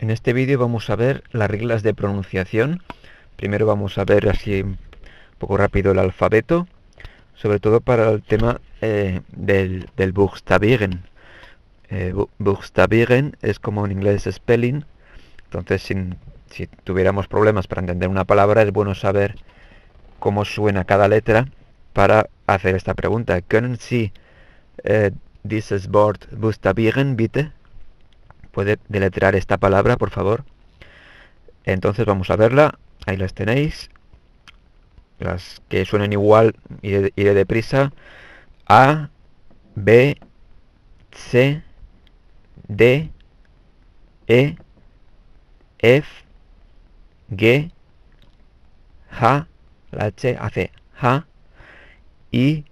En este vídeo vamos a ver las reglas de pronunciación. Primero vamos a ver así un poco rápido el alfabeto, sobre todo para el tema eh, del, del Buchstabieren. Eh, Buchstabieren es como en inglés spelling, entonces si tuviéramos problemas para entender una palabra es bueno saber cómo suena cada letra para hacer esta pregunta. ¿Können Sie eh, dieses Wort buchstabieren, bitte? ¿Puede deletrear esta palabra, por favor? Entonces vamos a verla. Ahí las tenéis. Las que suenan igual, iré, iré deprisa. A, B, C, D, E, F, G, H, la H hace H, I,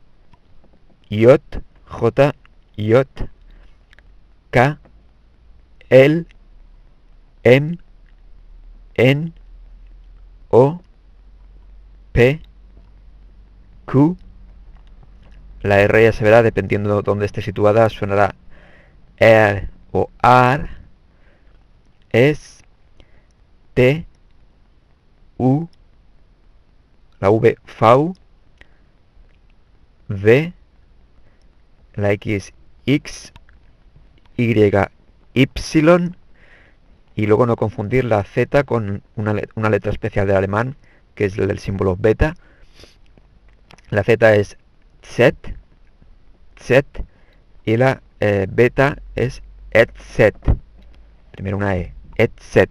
J, J, J, K, L, M, N, O, P, Q. La R ya se verá, dependiendo de dónde esté situada, sonará R o AR, S, T, U, la V, V, V, la X, X, Y, Y, y luego no confundir la Z con una, letra especial del alemán, que es el del símbolo beta. La Z es Z, Z, y la eh, beta es et-set. Primero una E, et-set.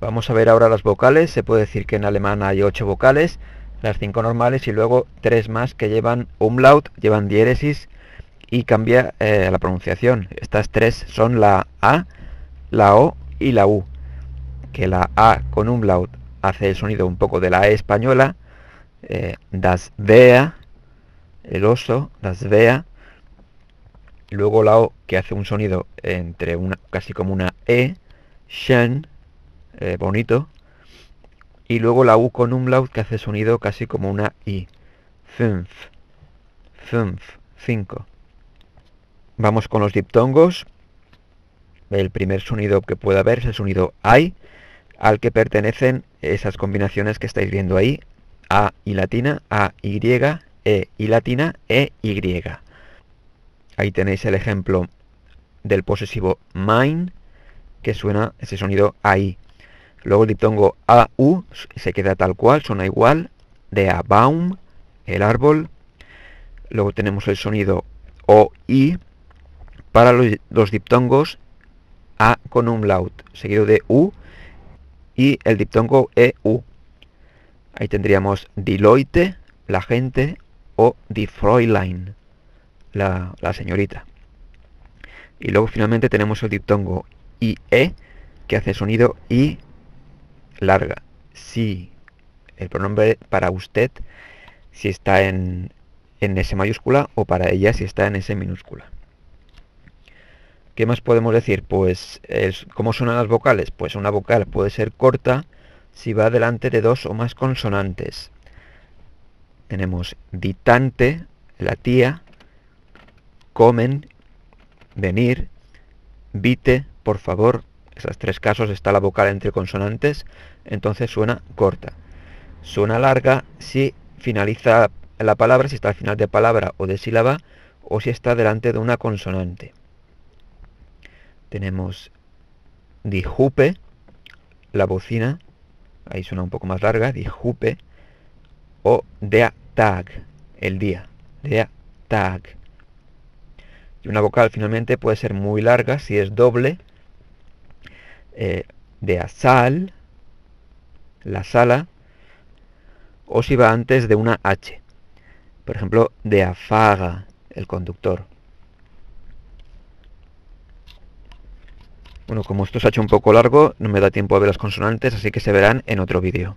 Vamos a ver ahora las vocales. Se puede decir que en alemán hay ocho vocales las cinco normales y luego tres más que llevan umlaut, llevan diéresis y cambia eh, la pronunciación. Estas tres son la A, la O y la U. Que la A con umlaut hace el sonido un poco de la E española, eh, das vea, el oso, das vea. Luego la O que hace un sonido entre una, casi como una E, shen, eh, bonito, y luego la U con umlaut que hace sonido casi como una I. Fünf. Fünf. Cinco. Vamos con los diptongos. El primer sonido que puede haber es el sonido I, al que pertenecen esas combinaciones que estáis viendo ahí. A y latina, A, Y, E y latina, E, Y. Ahí tenéis el ejemplo del posesivo mine, que suena ese sonido ahí. Luego el diptongo AU se queda tal cual, suena igual. De a baum, el árbol. Luego tenemos el sonido OI para los, diptongos A con umlaut, seguido de U y el diptongo EU. Ahí tendríamos die Leute, la gente, o die Fräulein, la, la señorita. Y luego finalmente tenemos el diptongo IE, que hace sonido I larga. Si el pronombre para usted si está en, en S mayúscula o para ella si está en S minúscula. ¿Qué más podemos decir? Pues, es, ¿cómo suenan las vocales? Pues una vocal puede ser corta si va delante de dos o más consonantes. Tenemos ditante, la tía, comen, venir, vite, por favor, esos tres casos está la vocal entre consonantes, entonces suena corta. Suena larga si finaliza la palabra, si está al final de palabra o de sílaba, o si está delante de una consonante. Tenemos dijupe, la bocina, ahí suena un poco más larga, dijupe, o dea tag, el día, dea tag. Y una vocal finalmente puede ser muy larga si es doble, eh, de asal, la sala, o si va antes de una H. Por ejemplo, de afaga, el conductor. Bueno, como esto se ha hecho un poco largo, no me da tiempo a ver las consonantes, así que se verán en otro vídeo.